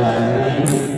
là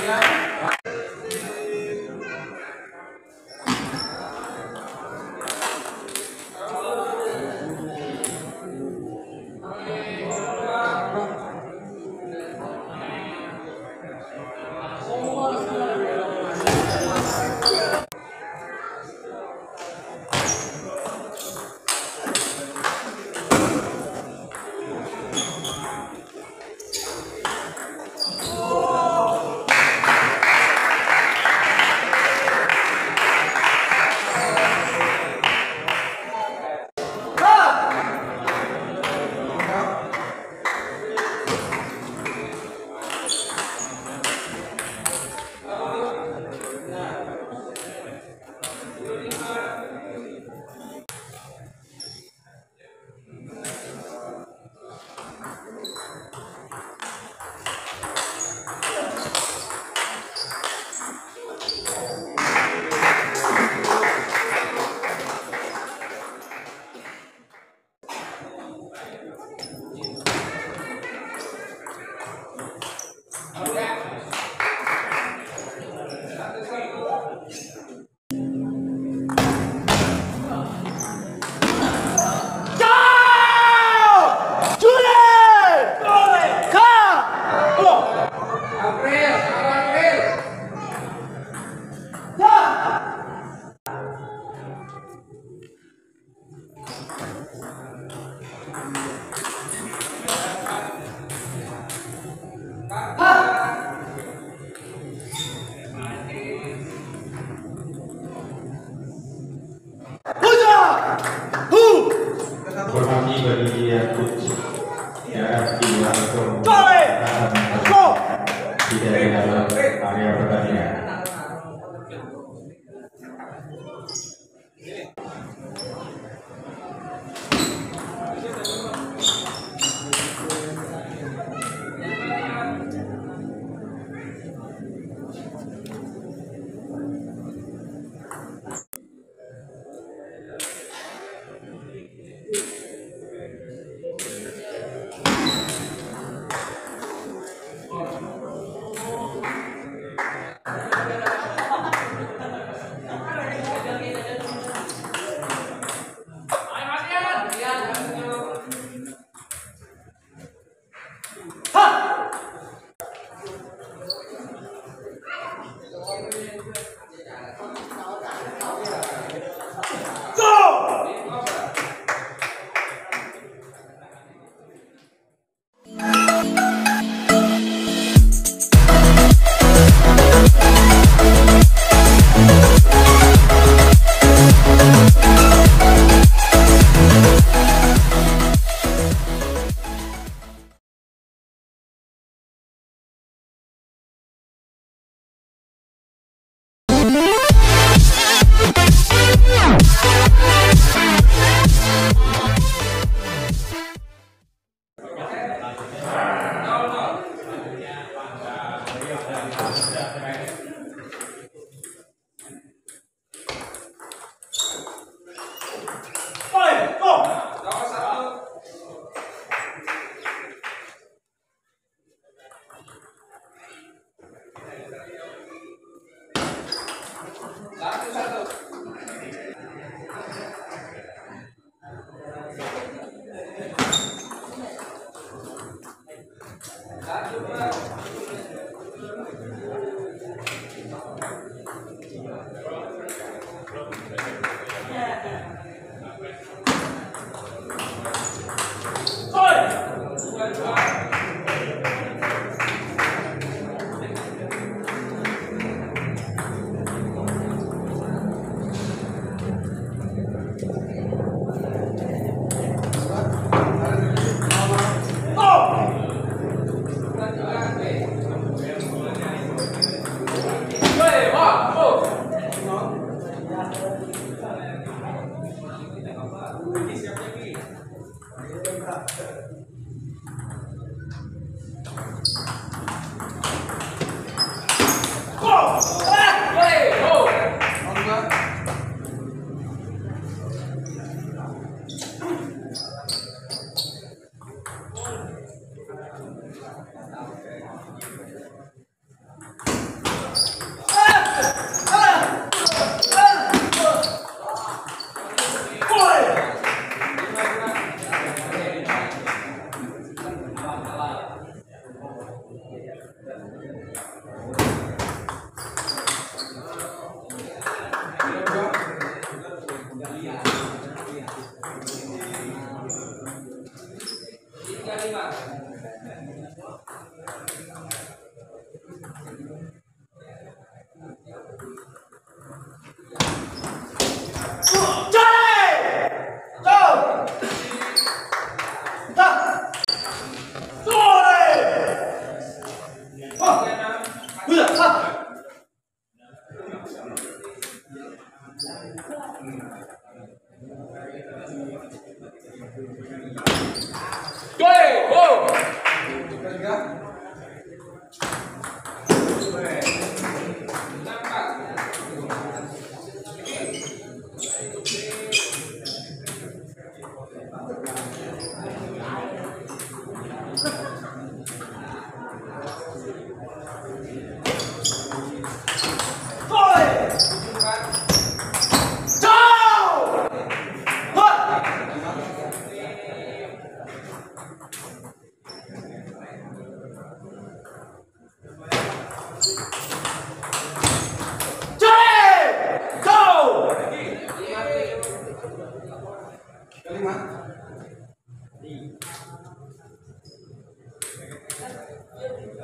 Yeah.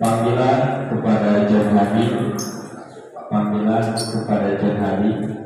Panggilan kepada Jan Hadi. Panggilan kepada Jan Hadi.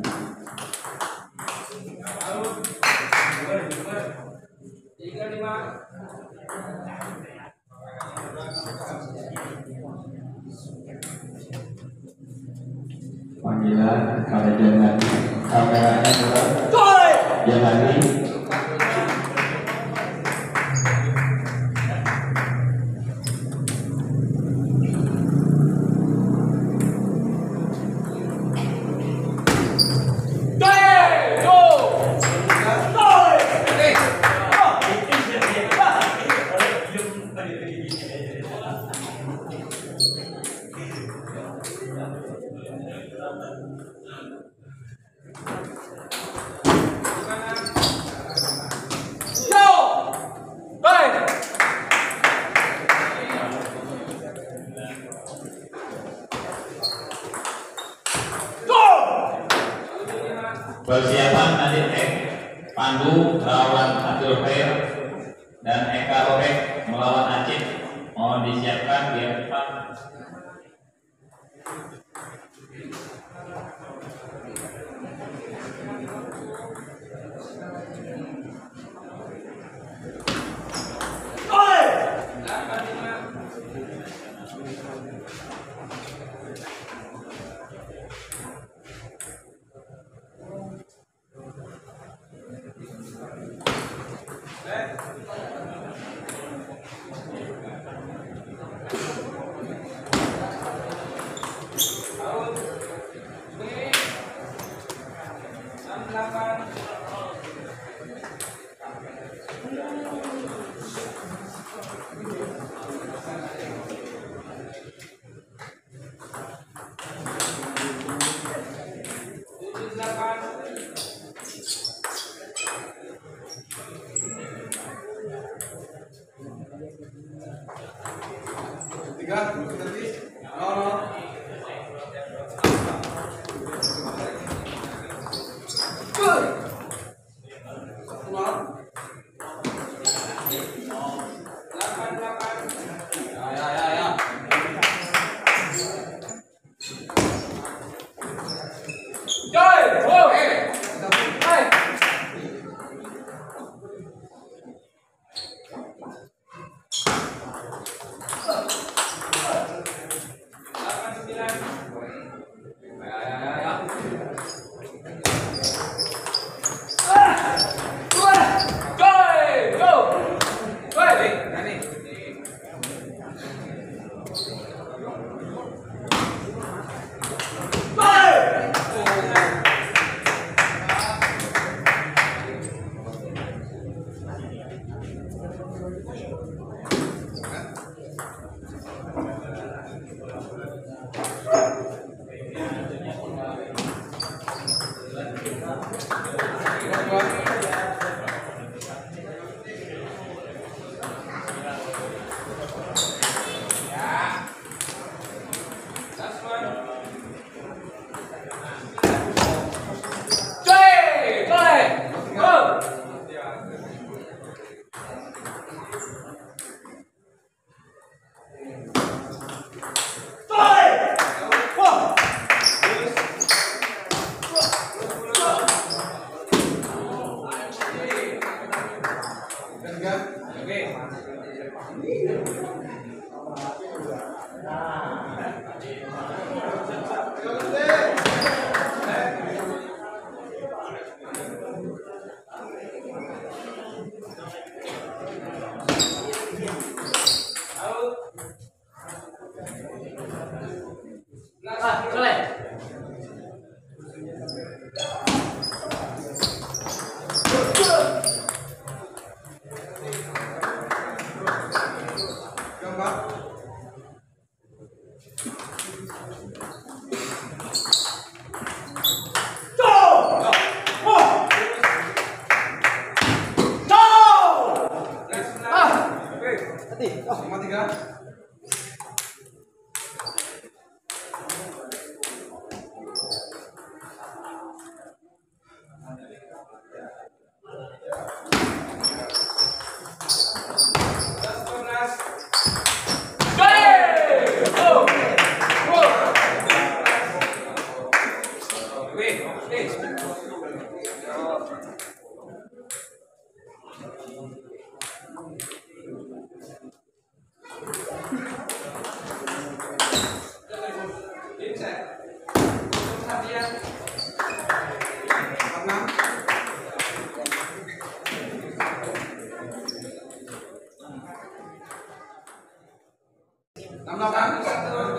Persiapan Adit Ek, Pandu lawan Abdul dan Eka Orek melawan Aceh mohon disiapkan. Enam delapan. Sembilan.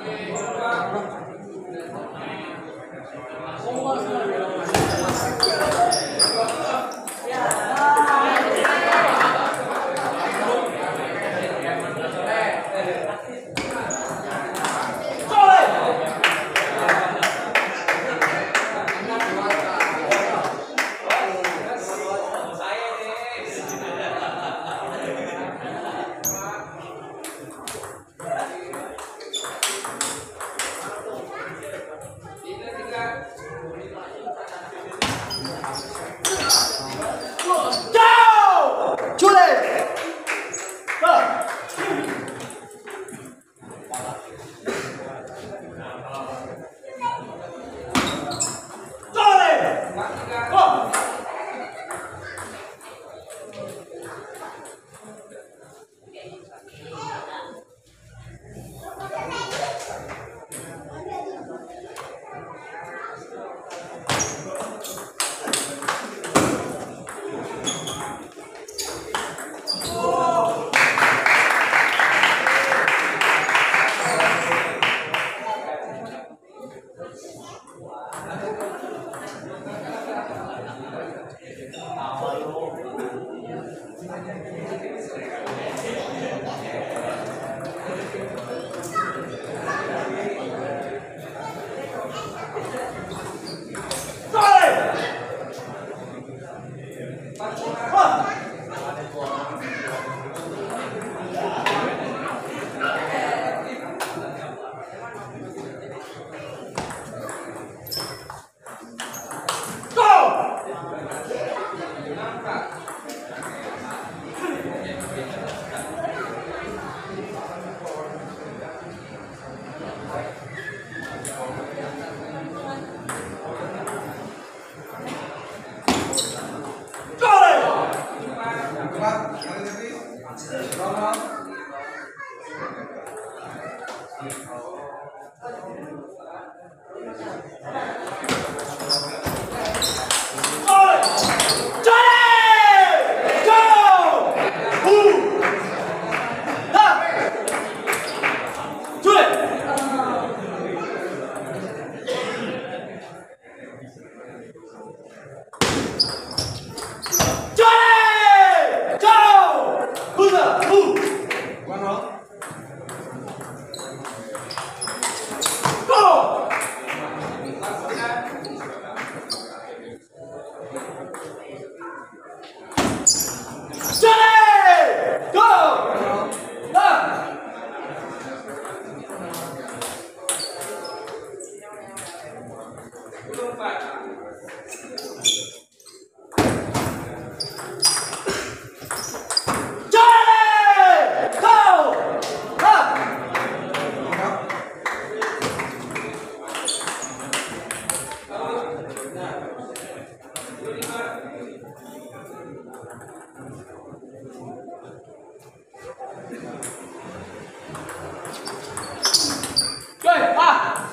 Amen. Yeah.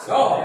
God.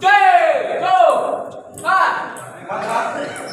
Oke, go. Ah.